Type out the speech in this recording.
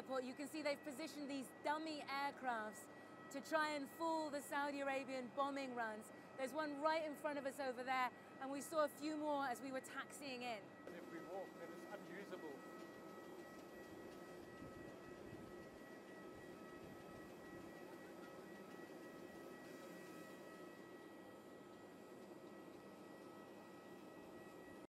airport, you can see they've positioned these dummy aircrafts to try and fool the Saudi Arabian bombing runs. There's one right in front of us over there, and we saw a few more as we were taxiing in.